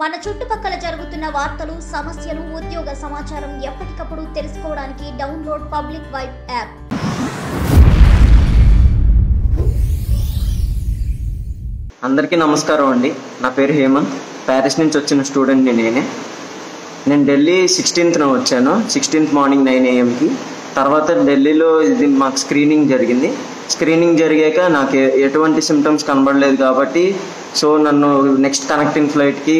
మన చుట్టుపక్కల జరుగుతున్న వార్తలు సమస్యలు ఉద్యోగ సమాచారం ఎప్పటికప్పుడు తెలుసుకోవడానికి డౌన్లోడ్ పబ్లిక్ వైబ్ యాప్. అందరికీ నమస్కారం అండి. నా పేరు హేమంత్. ప్యారిస్ నుంచి వచ్చిన స్టూడెంట్ని నేనే. నేను ఢిల్లీ సిక్స్టీన్త్న వచ్చాను. సిక్స్టీన్త్ మార్నింగ్ నైన్ ఏఎంకి తర్వాత ఢిల్లీలో ఇది మాకు స్క్రీనింగ్ జరిగింది. స్క్రీనింగ్ జరిగాక నాకు ఎటువంటి సిమ్టమ్స్ కనబడలేదు కాబట్టి సో నన్ను నెక్స్ట్ కనెక్టింగ్ ఫ్లైట్కి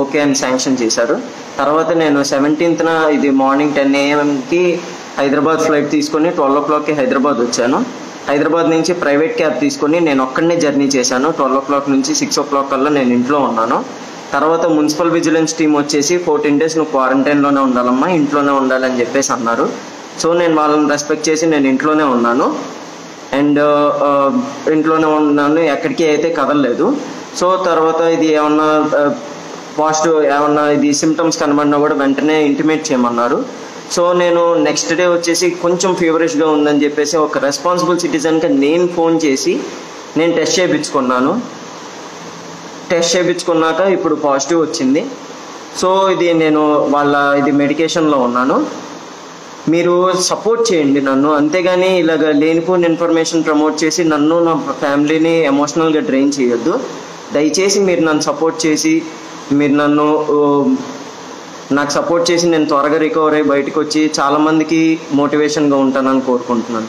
ఓకే అని శాంక్షన్ చేశారు. తర్వాత నేను సెవెంటీన్త్న ఇది మార్నింగ్ టెన్ ఏఎంకి హైదరాబాద్ ఫ్లైట్ తీసుకొని ట్వెల్వ్ ఓ క్లాక్కి హైదరాబాద్ వచ్చాను. హైదరాబాద్ నుంచి ప్రైవేట్ క్యాబ్ తీసుకొని నేను ఒక్కడనే జర్నీ చేశాను. ట్వెల్వ్ ఓ క్లాక్ నుంచి సిక్స్ ఓ క్లాక్ కల్లా నేను ఇంట్లో ఉన్నాను. తర్వాత మున్సిపల్ విజిలెన్స్ టీం వచ్చేసి ఫోర్టీన్ డేస్ నువ్వు క్వారంటైన్లోనే ఉండాలమ్మా ఇంట్లోనే ఉండాలని చెప్పేసి అన్నారు. సో నేను వాళ్ళని రెస్పెక్ట్ చేసి నేను ఇంట్లోనే ఉన్నాను. అండ్ ఇంట్లోనే ఉన్నాను ఎక్కడికి అయితే కదలలేదు. సో తర్వాత ఇది ఏమన్నా పాజిటివ్ ఏమన్నా ఇది సిమ్టమ్స్ కనబడినా కూడా వెంటనే ఇంటిమేట్ చేయమన్నారు. సో నేను నెక్స్ట్ డే వచ్చేసి కొంచెం ఫీవరిష్గా ఉందని చెప్పేసి ఒక రెస్పాన్సిబుల్ సిటిజన్కి నేను ఫోన్ చేసి నేను టెస్ట్ చేయించుకున్నాను. టెస్ట్ చేయించుకున్నాక ఇప్పుడు పాజిటివ్ వచ్చింది. సో ఇది నేను వాళ్ళ ఇది మెడికేషన్లో ఉన్నాను. మీరు సపోర్ట్ చేయండి నన్ను. అంతేగాని ఇలాగ లేనిపోయిన ఇన్ఫర్మేషన్ ప్రమోట్ చేసి నన్ను నా ఫ్యామిలీని ఎమోషనల్గా డ్రైన్ చేయొద్దు. దయచేసి మీరు నన్ను సపోర్ట్ చేసి మీరు నన్ను నాకు సపోర్ట్ చేసి నేను త్వరగా రికవర్ అయ్యి బయటకు వచ్చి చాలామందికి మోటివేషన్గా ఉంటానని కోరుకుంటున్నాను.